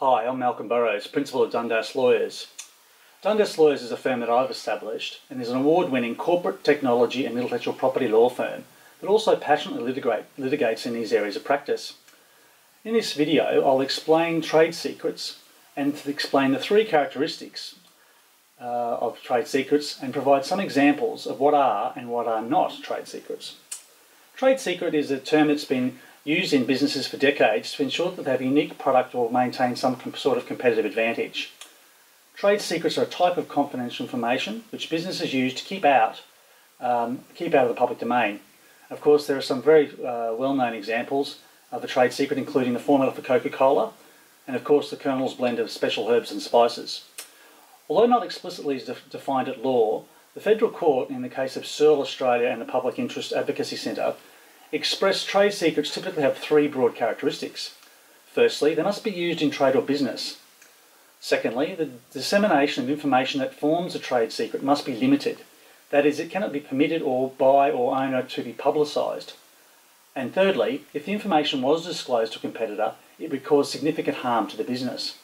Hi, I'm Malcolm Burrows, Principal of Dundas Lawyers. Dundas Lawyers is a firm that I've established and is an award-winning corporate technology and intellectual property law firm that also passionately litigate, litigates in these areas of practice. In this video, I'll explain trade secrets and explain the three characteristics uh, of trade secrets and provide some examples of what are and what are not trade secrets. Trade secret is a term that's been used in businesses for decades to ensure that they have a unique product or maintain some sort of competitive advantage. Trade secrets are a type of confidential information which businesses use to keep out, um, keep out of the public domain. Of course, there are some very uh, well-known examples of a trade secret, including the formula for Coca-Cola, and of course the Colonel's blend of special herbs and spices. Although not explicitly defined at law, the Federal Court, in the case of Searle Australia and the Public Interest Advocacy Centre, expressed trade secrets typically have three broad characteristics. Firstly, they must be used in trade or business. Secondly, the dissemination of information that forms a trade secret must be limited. That is, it cannot be permitted or by or owner to be publicised. And thirdly, if the information was disclosed to a competitor, it would cause significant harm to the business.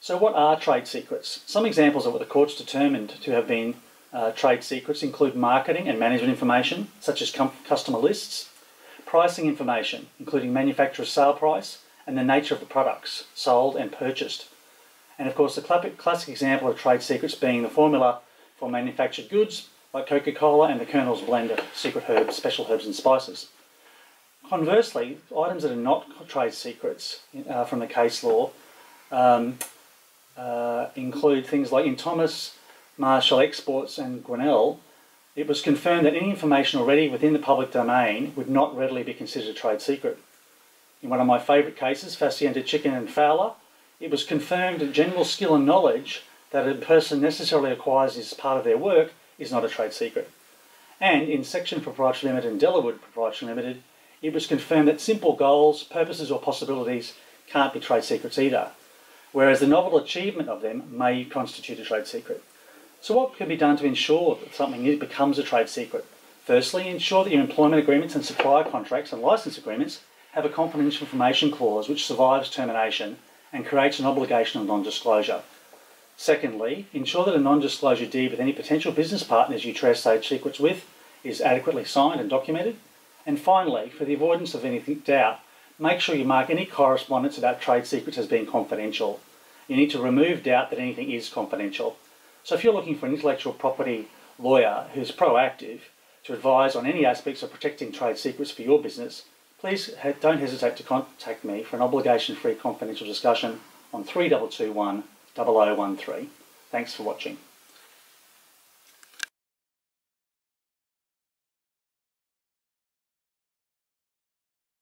So what are trade secrets? Some examples of what the courts determined to have been uh, trade secrets include marketing and management information, such as customer lists, pricing information, including manufacturer's sale price and the nature of the products sold and purchased. And of course, the classic example of trade secrets being the formula for manufactured goods, like Coca-Cola and the Colonel's blend of secret herbs, special herbs and spices. Conversely, items that are not trade secrets uh, from the case law um, uh, include things like in Thomas Marshall Exports and Guinle, it was confirmed that any information already within the public domain would not readily be considered a trade secret. In one of my favourite cases, Faccenda Chicken and Fowler, it was confirmed that general skill and knowledge that a person necessarily acquires as part of their work is not a trade secret. And in Secton Proprietary Limited and Delawood Proprietary Limited, it was confirmed that simple goals, purposes or possibilities can't be trade secrets either whereas the novel achievement of them may constitute a trade secret. So what can be done to ensure that something becomes a trade secret? Firstly, ensure that your employment agreements and supplier contracts and license agreements have a confidential information clause which survives termination and creates an obligation of non-disclosure. Secondly, ensure that a non-disclosure deed with any potential business partners you trade secrets with is adequately signed and documented. And finally, for the avoidance of any doubt, make sure you mark any correspondence about trade secrets as being confidential. You need to remove doubt that anything is confidential. So if you're looking for an intellectual property lawyer who's proactive to advise on any aspects of protecting trade secrets for your business, please don't hesitate to contact me for an obligation-free confidential discussion on 3221 0013. Thanks for watching.